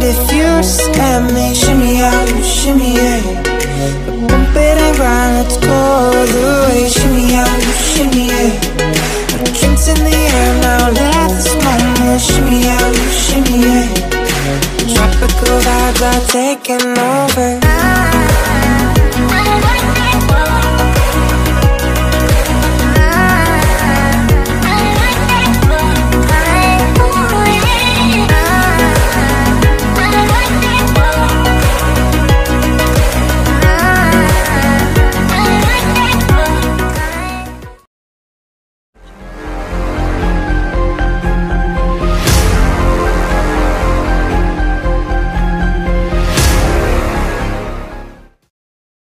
mind if you just let me shimmy out, shimmy yeah. Bump it and grind, let's go all the way. Shimmy out, shimmy yeah. Drinks in the air now, let this moment shimmy out, shimmy yeah. Tropical vibes are taking over.